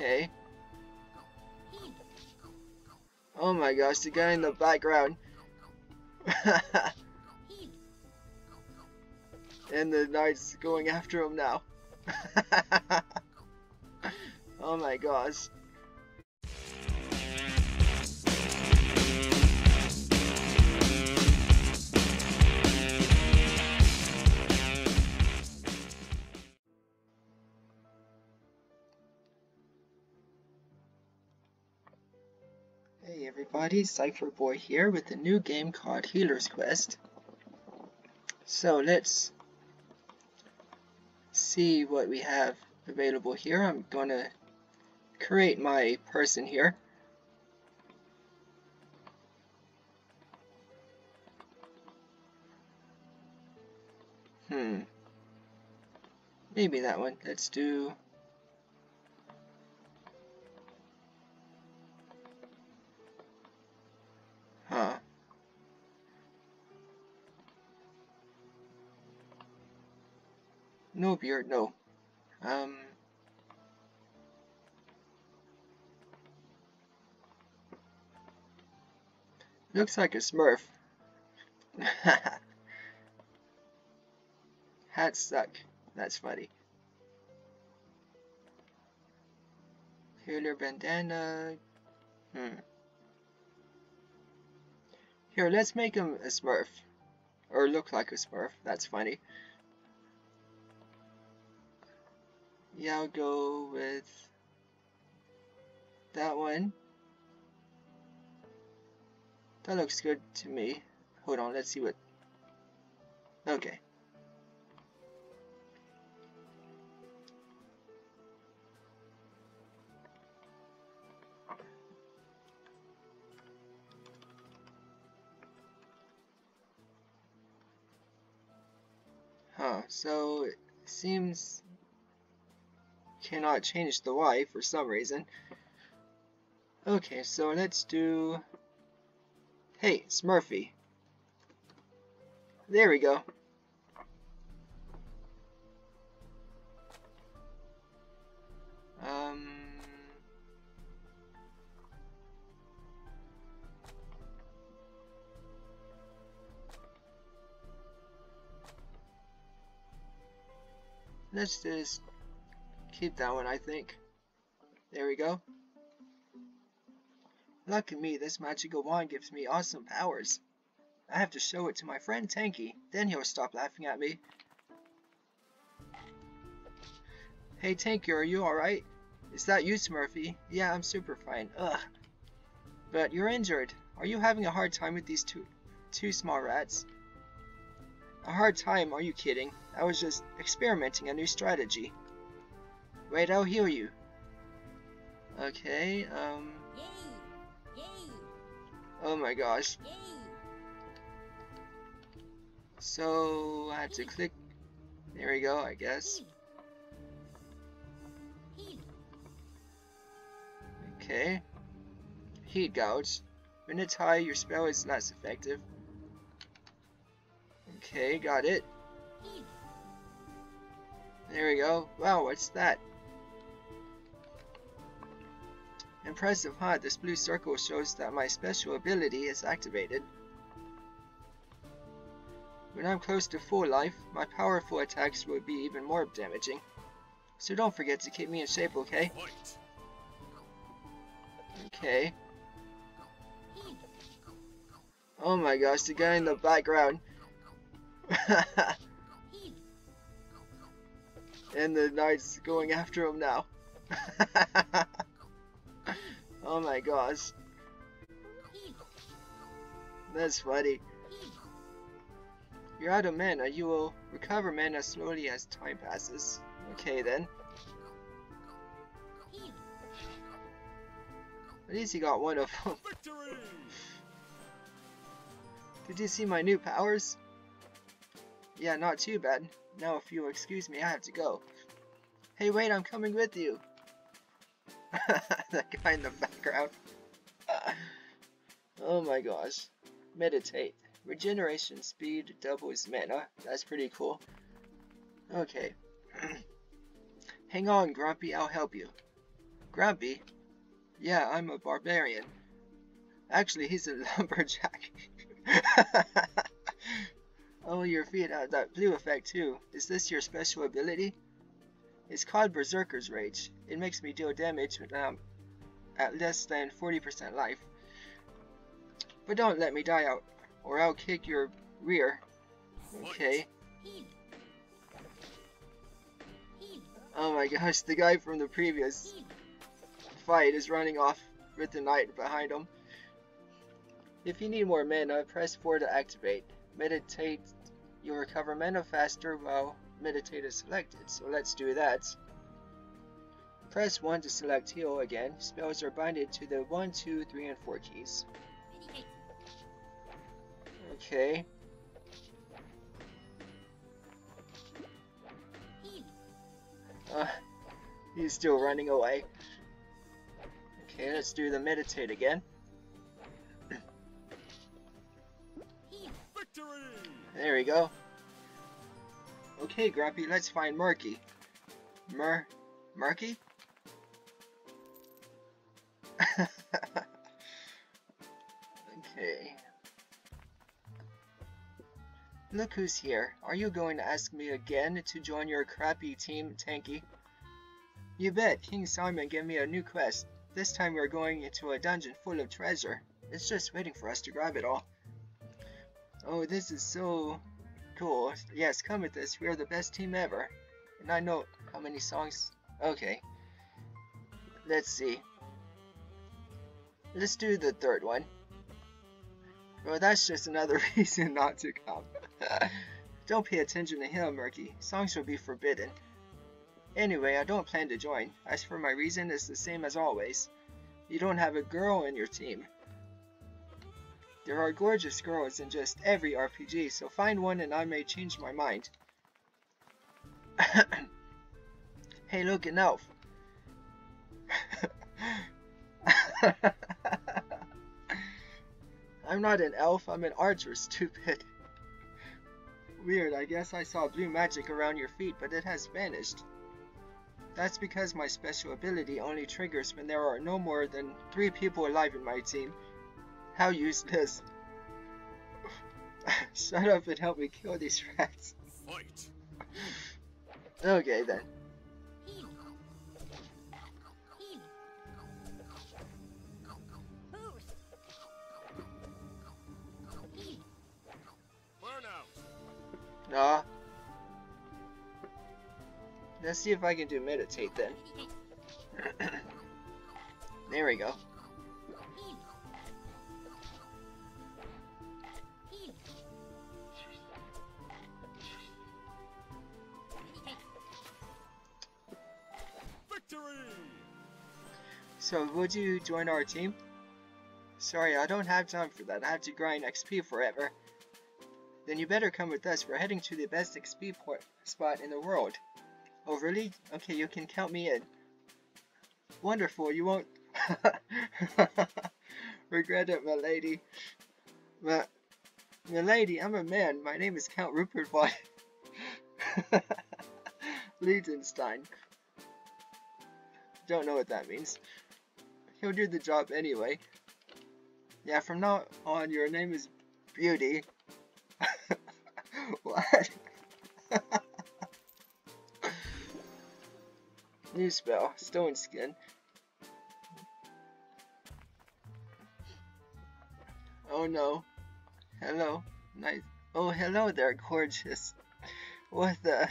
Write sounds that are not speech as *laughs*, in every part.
Okay. Oh my gosh, the guy in the background. *laughs* and the knight's going after him now. *laughs* oh my gosh. Hey everybody, Seiferboy here with a new game called Healer's Quest. So let's see what we have available here. I'm gonna create my person here. Hmm. Maybe that one. Let's do beard, no. Um. Looks like a smurf. *laughs* Hats suck. That's funny. Healer bandana. Hmm. Here, let's make him a smurf. Or look like a smurf. That's funny. Yeah, I'll go with that one. That looks good to me. Hold on, let's see what... Okay. Huh, so it seems cannot change the Y for some reason. Okay, so let's do... Hey, Smurfy. There we go. Um... Let's just keep that one, I think. There we go. Lucky me, this magical wand gives me awesome powers. I have to show it to my friend Tanky, then he'll stop laughing at me. Hey Tanky, are you alright? Is that you, Smurfy? Yeah, I'm super fine. Ugh. But you're injured. Are you having a hard time with these two, two small rats? A hard time? Are you kidding? I was just experimenting a new strategy. Wait, I'll heal you. Okay, um... Oh my gosh. So, I had to click... There we go, I guess. Okay. Heat gouge. When it's high, your spell is less effective. Okay, got it. There we go. Wow, what's that? Impressive, huh? This blue circle shows that my special ability is activated. When I'm close to full life, my powerful attacks will be even more damaging. So don't forget to keep me in shape, okay? Okay. Oh my gosh, the guy in the background. *laughs* and the knight's going after him now. *laughs* oh my gosh. That's funny. You're out of mana. You will recover mana slowly as time passes. Okay then. At least he got one of them. Did you see my new powers? Yeah, not too bad. Now if you'll excuse me, I have to go. Hey, wait, I'm coming with you. That guy in the background. Uh, oh my gosh. Meditate. Regeneration speed doubles mana. That's pretty cool. Okay. *clears throat* Hang on, Grumpy, I'll help you. Grumpy? Yeah, I'm a barbarian. Actually, he's a *laughs* lumberjack. *laughs* oh, your feet have that blue effect too. Is this your special ability? It's called Berserker's Rage. It makes me deal damage when I'm at less than 40% life. But don't let me die out, or I'll kick your rear. Okay. Oh my gosh, the guy from the previous fight is running off with the knight behind him. If you need more mana, press 4 to activate. Meditate, you'll recover mana faster while meditate is selected, so let's do that. Press 1 to select heal again. Spells are binded to the 1, 2, 3, and 4 keys. Okay. Uh, he's still running away. Okay, let's do the meditate again. There we go. Okay, Grumpy, let's find Murky. Mur... Murky? *laughs* okay. Look who's here. Are you going to ask me again to join your crappy team, Tanky? You bet. King Simon gave me a new quest. This time we're going into a dungeon full of treasure. It's just waiting for us to grab it all. Oh, this is so cool. Yes, come with us. We are the best team ever. And I know how many songs. Okay. Let's see. Let's do the third one. Well, that's just another *laughs* reason not to come. *laughs* don't pay attention to him, Murky. Songs will be forbidden. Anyway, I don't plan to join. As for my reason, it's the same as always. You don't have a girl in your team. There are gorgeous girls in just every RPG, so find one and I may change my mind. *coughs* hey, look, an elf. *laughs* I'm not an elf, I'm an archer, stupid. Weird, I guess I saw blue magic around your feet, but it has vanished. That's because my special ability only triggers when there are no more than three people alive in my team. How useless. *laughs* Shut up and help me kill these rats. Fight! Okay then. Nah. Let's see if I can do meditate then. *clears throat* there we go. So, would you join our team? Sorry, I don't have time for that. I have to grind XP forever. Then you better come with us. We're heading to the best XP spot in the world. Oh, really? Okay, you can count me in. Wonderful, you won't *laughs* regret it, my lady. My, my lady, I'm a man. My name is Count Rupert von *laughs* Liedenstein. Don't know what that means. He'll do the job anyway. Yeah, from now on, your name is Beauty. *laughs* what? *laughs* New spell, Stone Skin. Oh no. Hello. Nice. Oh, hello there, gorgeous. What the?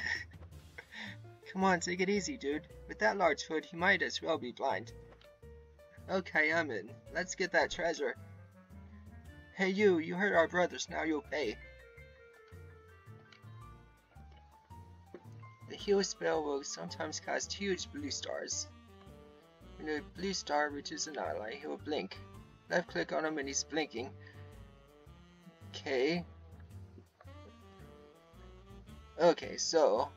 *laughs* Come on, take it easy, dude. With that large hood, he might as well be blind. Okay, I'm in. Let's get that treasure. Hey you, you hurt our brothers, now you'll pay. The heal spell will sometimes cast huge blue stars. When a blue star reaches an ally, he will blink. Left click on him and he's blinking. Okay. Okay, so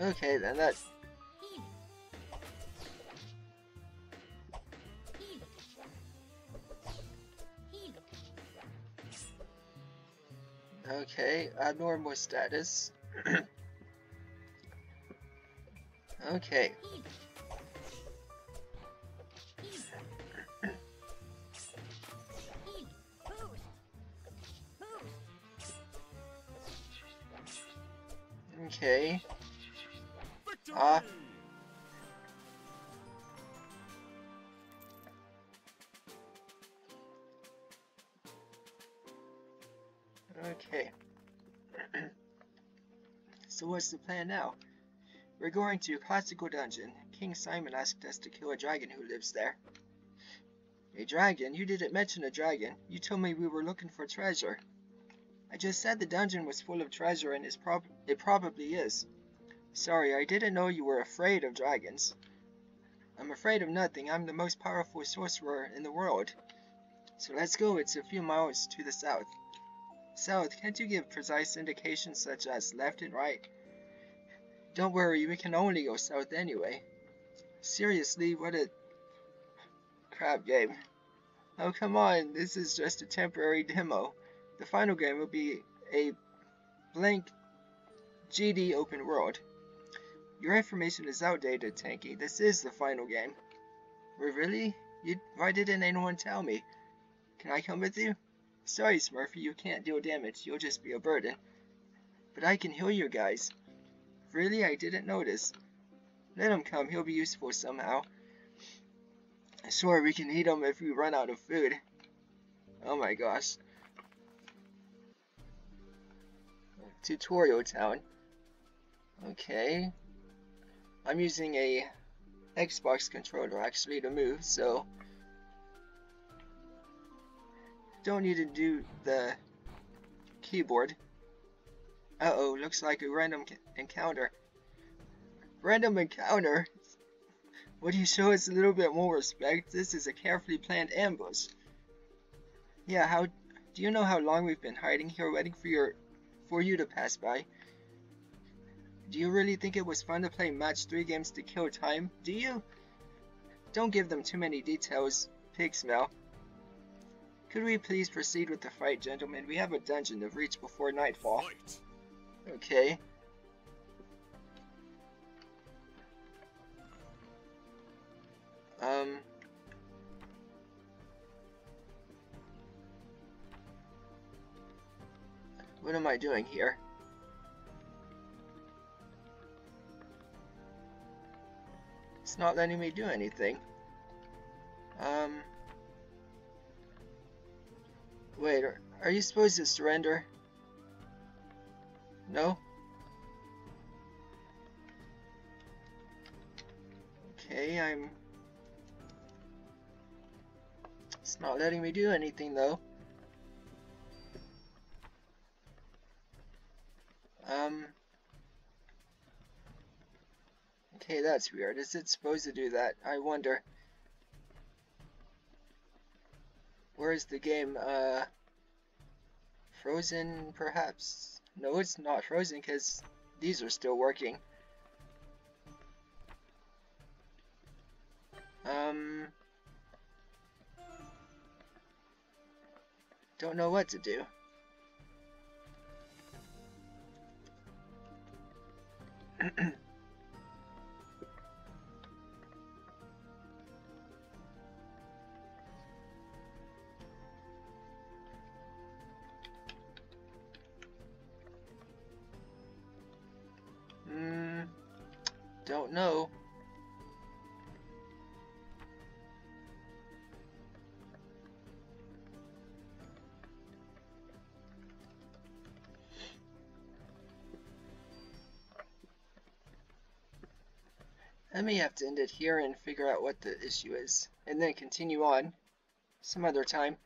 okay then that Okay, abnormal status. *clears throat* okay. Okay. Ah. Okay. *clears throat* so what's the plan now? We're going to a Classical Dungeon. King Simon asked us to kill a dragon who lives there. A dragon? You didn't mention a dragon. You told me we were looking for treasure. I just said the dungeon was full of treasure and prob it probably is. Sorry, I didn't know you were afraid of dragons. I'm afraid of nothing. I'm the most powerful sorcerer in the world. So let's go. It's a few miles to the south. South, can't you give precise indications such as left and right? Don't worry, we can only go south anyway. Seriously, what a crap game. Oh, come on, this is just a temporary demo. The final game will be a blank GD open world. Your information is outdated, Tanky. This is the final game. Really? You, why didn't anyone tell me? Can I come with you? Sorry, Smurfy, you can't deal damage. You'll just be a burden. But I can heal you guys. Really? I didn't notice. Let him come. He'll be useful somehow. Swear we can eat him if we run out of food. Oh my gosh. Tutorial Town. Okay. I'm using a Xbox controller actually to move, so don't need to do the keyboard. Uh-oh, looks like a random encounter. Random encounter? Would you show us a little bit more respect? This is a carefully planned ambush. Yeah, how do you know how long we've been hiding here waiting for your for you to pass by? Do you really think it was fun to play match 3 games to kill time? Do you? Don't give them too many details, pig smell. Could we please proceed with the fight, gentlemen? We have a dungeon to reach before nightfall. Fight. Okay. Um... What am I doing here? It's not letting me do anything. Um... Wait, are, you supposed to surrender? No? Okay, I'm... It's not letting me do anything though. Um... Okay, that's weird. Is it supposed to do that? I wonder. Where is the game? Uh, frozen, perhaps? No, it's not frozen because these are still working. Um, don't know what to do. *clears throat* don't know. I may have to end it here and figure out what the issue is, and then continue on some other time.